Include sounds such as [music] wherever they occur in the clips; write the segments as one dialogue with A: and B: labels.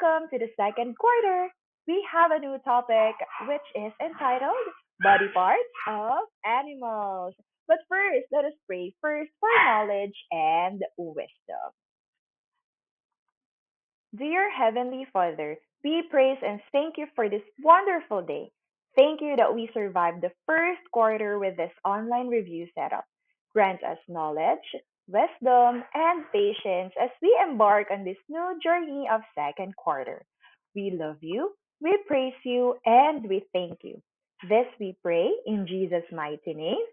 A: Welcome to the second quarter. We have a new topic which is entitled Body Parts of Animals. But first, let us pray first for knowledge and wisdom. Dear Heavenly Father, we praise and thank you for this wonderful day. Thank you that we survived the first quarter with this online review setup. Grant us knowledge, wisdom, and patience as we embark on this new journey of second quarter. We love you, we praise you, and we thank you. This we pray in Jesus' mighty name.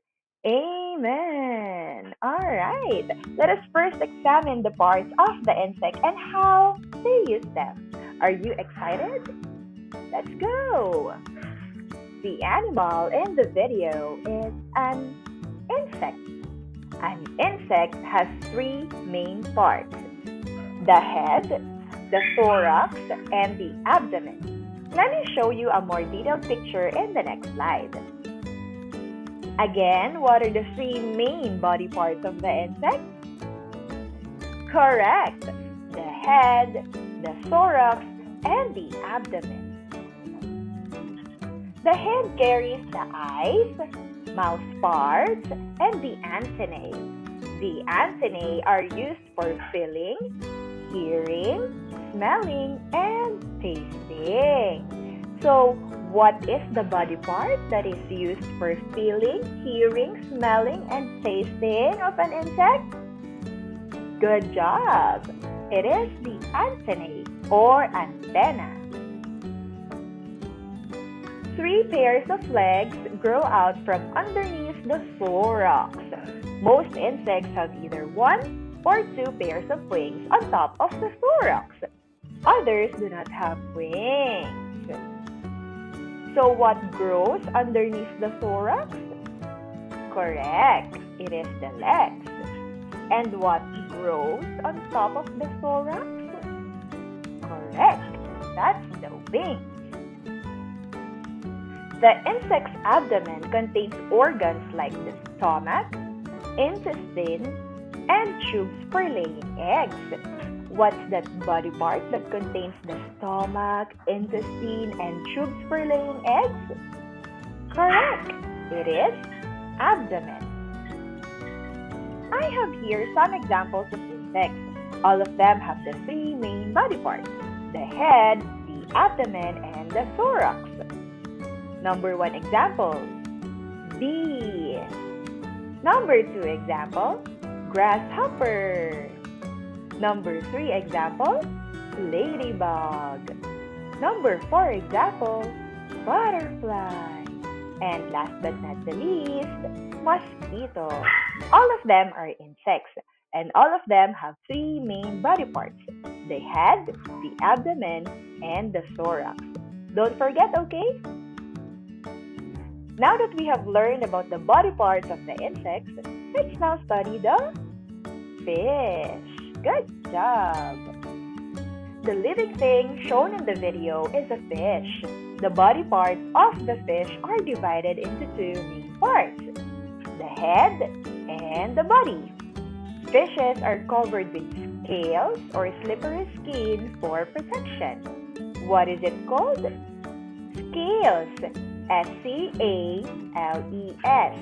A: Amen. All right. Let us first examine the parts of the insect and how they use them. Are you excited? Let's go. The animal in the video is an insect. An insect has three main parts the head, the thorax, and the abdomen. Let me show you a more detailed picture in the next slide. Again, what are the three main body parts of the insect? Correct. The head, the thorax, and the abdomen. The head carries the eyes, mouth parts, and the antennae. The antennae are used for feeling, hearing, smelling, and tasting. So, what is the body part that is used for feeling, hearing, smelling, and tasting of an insect? Good job! It is the antennae or antenna. Three pairs of legs grow out from underneath the thorax. Most insects have either one or two pairs of wings on top of the thorax. Others do not have wings. So, what grows underneath the thorax? Correct, it is the legs. And what grows on top of the thorax? Correct, that's the wings. The insect's abdomen contains organs like the stomach, intestine, and tubes for laying eggs. What's that body part that contains the stomach, intestine, and tubes for laying eggs? Correct! It is abdomen. I have here some examples of insects. All of them have the three main body parts the head, the abdomen, and the thorax. Number one example, bee. Number two example, grasshopper. Number three example, ladybug. Number four example, butterfly. And last but not the least, mosquito. All of them are insects, and all of them have three main body parts the head, the abdomen, and the thorax. Don't forget, okay? Now that we have learned about the body parts of the insects, let's now study the fish. Good job! The living thing shown in the video is a fish. The body parts of the fish are divided into two main parts the head and the body. Fishes are covered with scales or slippery skin for protection. What is it called? Scales. S C A L E S.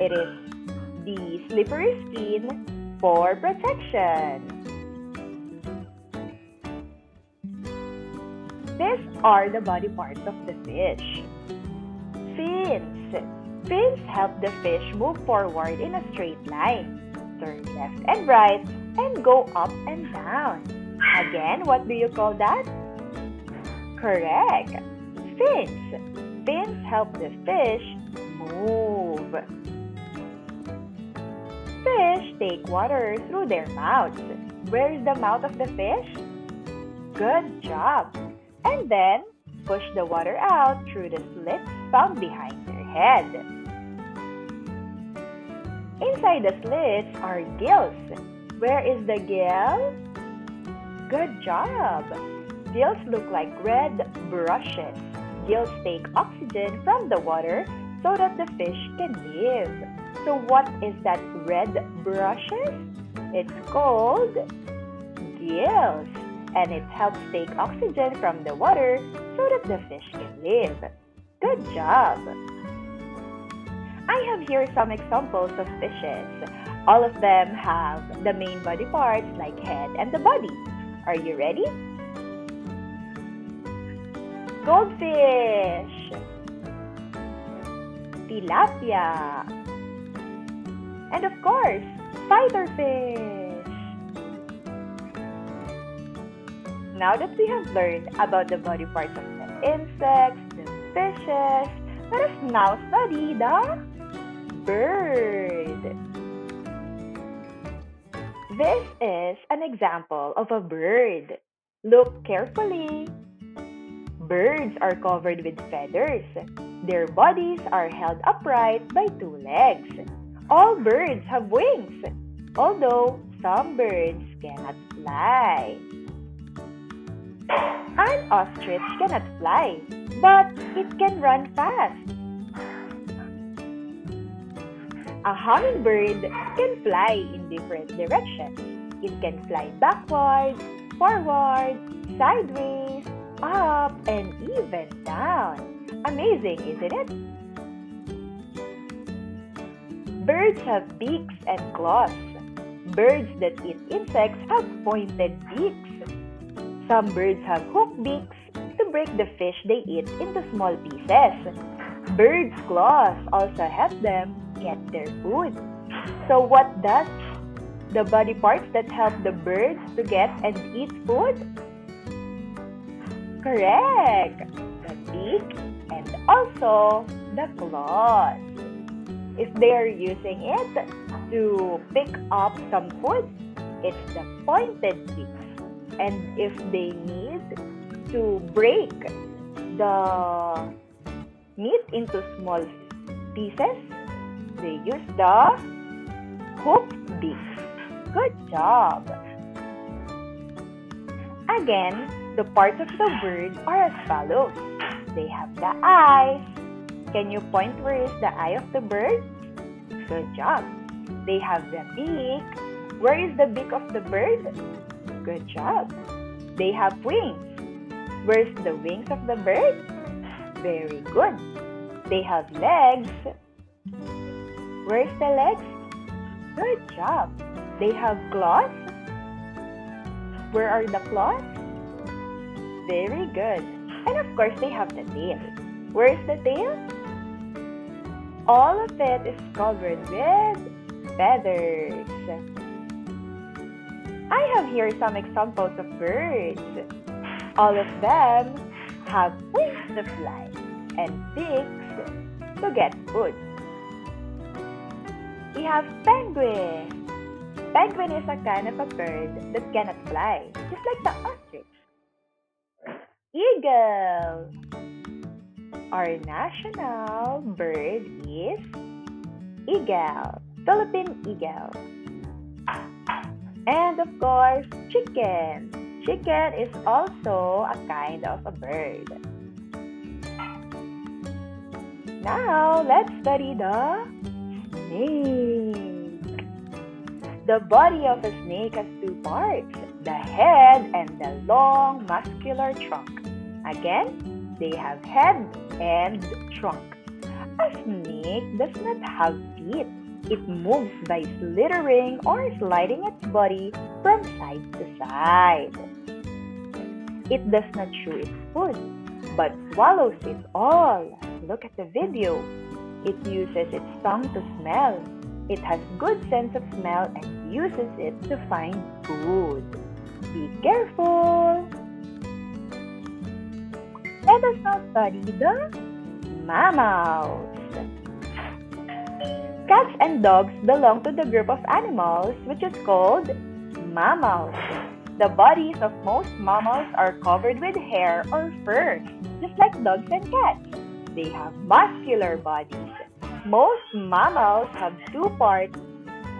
A: It is the slippery skin for protection. These are the body parts of the fish. Fins. Fins help the fish move forward in a straight line, turn left and right, and go up and down. Again, what do you call that? Correct. Fins fins help the fish move. Fish take water through their mouths. Where is the mouth of the fish? Good job. And then push the water out through the slits found behind their head. Inside the slits are gills. Where is the gill? Good job. Gills look like red brushes gills take oxygen from the water so that the fish can live. So what is that red brushes? It's called gills. and it helps take oxygen from the water so that the fish can live. Good job! I have here some examples of fishes. All of them have the main body parts like head and the body. Are you ready? Goldfish Tilapia And of course, fighter fish. Now that we have learned about the body parts of the insects, the fishes, let us now study the bird. This is an example of a bird. Look carefully. Birds are covered with feathers. Their bodies are held upright by two legs. All birds have wings, although some birds cannot fly. An ostrich cannot fly, but it can run fast. A hummingbird can fly in different directions. It can fly backwards, forward, sideways, up, and even down. Amazing, isn't it? Birds have beaks and claws. Birds that eat insects have pointed beaks. Some birds have hooked beaks to break the fish they eat into small pieces. Birds' claws also help them get their food. So what does the body parts that help the birds to get and eat food? Correct! The beak and also the claws. If they are using it to pick up some food, it's the pointed beak. And if they need to break the meat into small pieces, they use the hook beak. Good job! Again, the parts of the bird are as follows. They have the eyes. Can you point where is the eye of the bird? Good job. They have the beak. Where is the beak of the bird? Good job. They have wings. Where's the wings of the bird? Very good. They have legs. Where's the legs? Good job. They have claws. Where are the claws? Very good. And of course, they have the tail. Where's the tail? All of it is covered with feathers. I have here some examples of birds. All of them have wings to fly and beaks to get food we have penguin. Penguin is a kind of a bird that cannot fly, just like the ostrich. Eagle. Our national bird is eagle, Philippine eagle. And of course, chicken. Chicken is also a kind of a bird. Now, let's study the snake. The body of a snake has two parts the head and the long muscular trunk. Again, they have head and trunk. A snake does not have feet. It moves by slithering or sliding its body from side to side. It does not chew its food, but swallows it all. Look at the video. It uses its tongue to smell. It has good sense of smell and uses it to find food. Be careful! Let us now study the mammals. Cats and dogs belong to the group of animals which is called mammals. The bodies of most mammals are covered with hair or fur, just like dogs and cats. They have muscular bodies. Most mammals have two parts,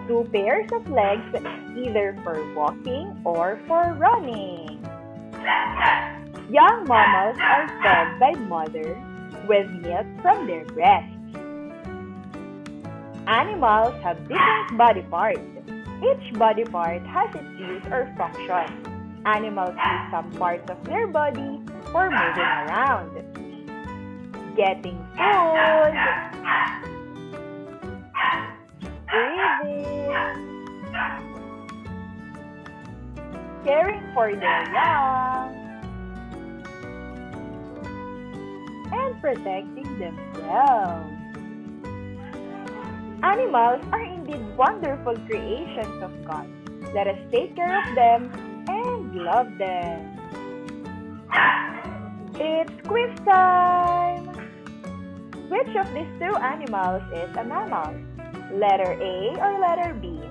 A: two pairs of legs, either for walking or for running. Young mammals are fed by mother with milk from their breasts. Animals have different body parts. Each body part has its use or function. Animals use some parts of their body for moving around. Getting food, breathing, caring for their young, protecting themselves. Animals are indeed wonderful creations of God. Let us take care of them and love them. [sighs] It's quiz time! Which of these two animals is a mammal? Letter A or letter B?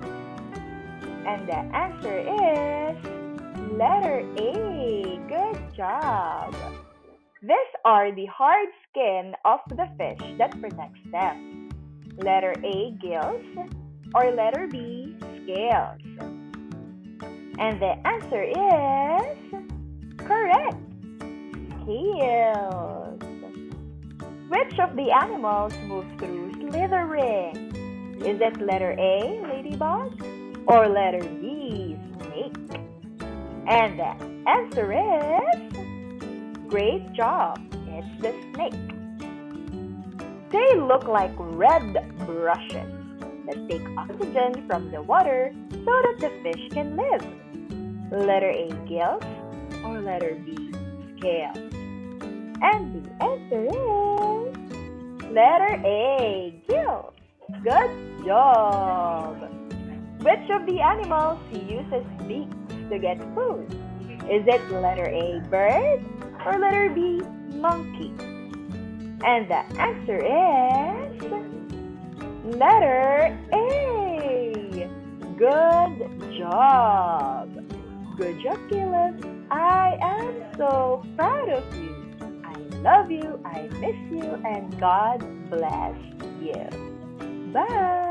A: And the answer is letter A. Good job! These are the hard skin of the fish that protects them. Letter A, gills, or letter B, scales. And the answer is correct. Scales. Which of the animals moves through slithering? Is it letter A, ladybug, or letter B, snake? And the answer is Great job! It's the snake. They look like red brushes that take oxygen from the water so that the fish can live. Letter A, gills, or letter B, scales. And the answer is letter A, gills. Good job! Which of the animals uses beaks to get food? Is it letter A, bird, or letter B, monkey? And the answer is letter A. Good job. Good job, Caleb. I am so proud of you. I love you, I miss you, and God bless you. Bye.